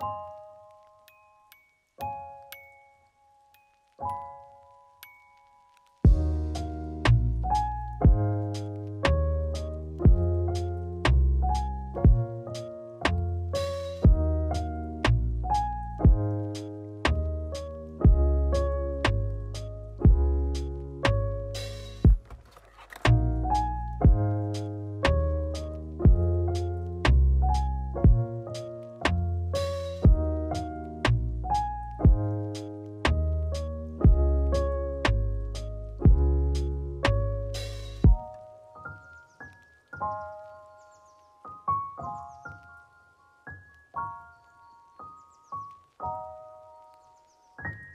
you